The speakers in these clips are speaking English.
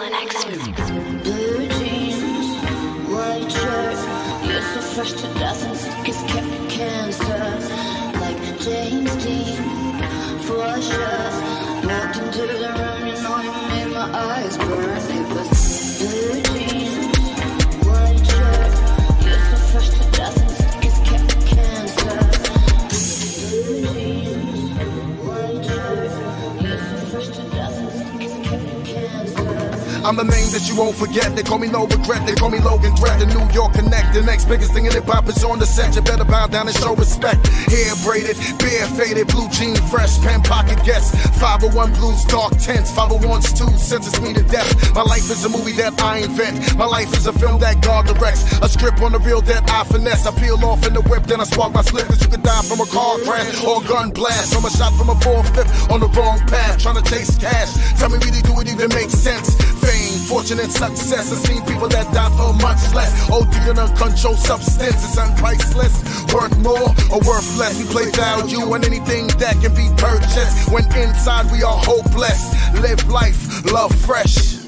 Blue jeans, white shirt. You're so fresh to death and sick as ca- cancer. Like James Dean, for sure. Walked into the room, you know you made my eyes burn. I'm the name that you won't forget. They call me no regret. They call me Logan Threat. The New York Connect. The next biggest thing in hip hop is on the set. You better bow down and show respect. Hair braided, beard faded, blue jean fresh, pen pocket guest. 501 blues, dark tints. 501s too sentence me to death. My life is a movie that I invent. My life is a film that God directs. A script on the real that I finesse. I peel off in the whip, then I spark my slip. Cause you could die from a car crash or gun blast. From a shot from a 4-5 on the wrong path. Trying to chase cash. Tell me, really, do it even make sense? Fame, fortune, and success. I've seen people that die for much less. OD on uncontrolled. It's unpriceless. Worth more or worth less. We play value on anything that can be purchased. When inside we are hopeless. Live life, love fresh.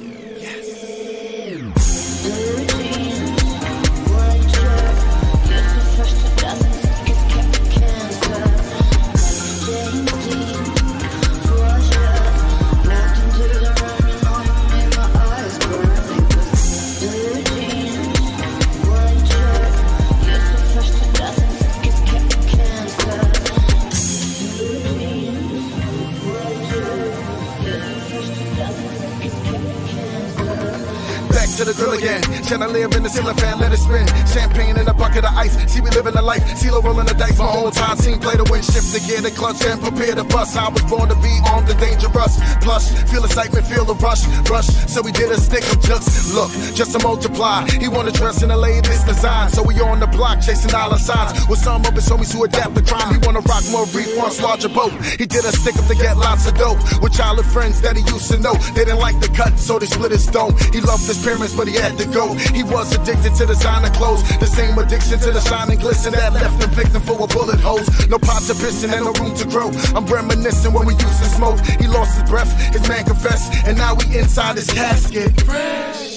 To the grill again. Chandelier in the ceiling fan, let it spin. Champagne in a bucket of ice. See, we living a life. CeeLo rolling the dice. My whole time team play the win. Shift the gear, the clutch, and prepare the bus. I was born to be armed and dangerous. Plush, feel excitement, feel the rush. Rush, so we did a stick of just look, just to multiply. He wanna dress in the latest design. So we on the block chasing dollar signs. With some of his homies who adapt the crime. He wanna rock more reef, wants larger boat. He did a stick up to get lots of dope. With childhood friends that he used to know. They didn't like the cut, so they split his dough. He loved his parents, but he had to go. He was addicted to designer clothes. The same addiction to the shining glisten that left him victim for a bullet hose. No pot to piston and no room to grow. I'm reminiscing when we used to smoke. He lost his breath, his man confessed, and now we inside his casket. Fresh.